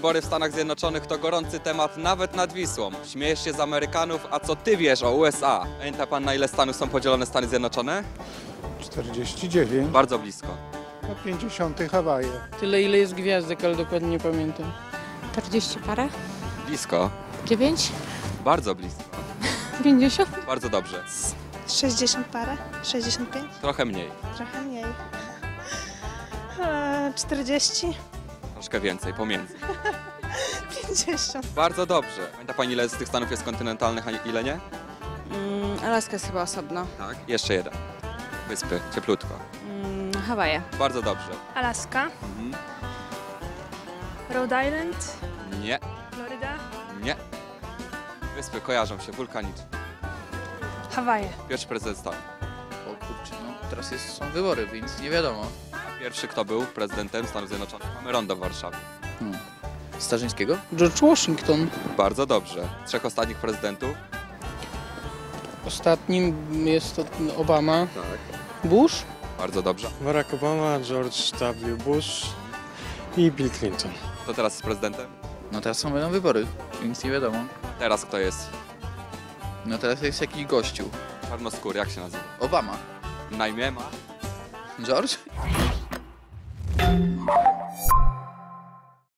Wybory w Stanach Zjednoczonych to gorący temat nawet nad Wisłą. Śmiejesz się z Amerykanów, a co ty wiesz o USA? Pamięta pan na ile stanów są podzielone Stany Zjednoczone? 49, Bardzo blisko. a 50 Hawaje. Tyle ile jest gwiazdek, ale dokładnie nie pamiętam. 40 parę? Blisko. 9? Bardzo blisko. 50? Bardzo dobrze. 60 parę? 65? Trochę mniej. Trochę mniej. Eee, 40? Troszkę więcej, pomiędzy. 50. Bardzo dobrze. Pamięta pani ile z tych stanów jest kontynentalnych, a ile nie? Mm, Alaska jest chyba osobno. Tak. Jeszcze jeden. Wyspy, cieplutko. Mm, Hawaje. Bardzo dobrze. Alaska, Mhm. Rhode Island, Nie, Floryda, nie. Wyspy kojarzą się, wulkaniczne. Hawaje. Pierwszy prezydent stanu. O kurczę, no teraz jest, są wybory, więc nie wiadomo. Pierwszy kto był prezydentem Stanów Zjednoczonych? Mamy rondo w Warszawie. Hmm. Starzyńskiego? George Washington. Bardzo dobrze. Trzech ostatnich prezydentów? Ostatnim jest to Obama. Tak. Bush? Bardzo dobrze. Barack Obama, George W. Bush i Bill Clinton. Kto teraz jest prezydentem? No teraz są będą wybory, więc nie wiadomo. Teraz kto jest? No teraz jest jakiś gościu. Czarnoskóry, jak się nazywa? Obama. Na imię ma? George?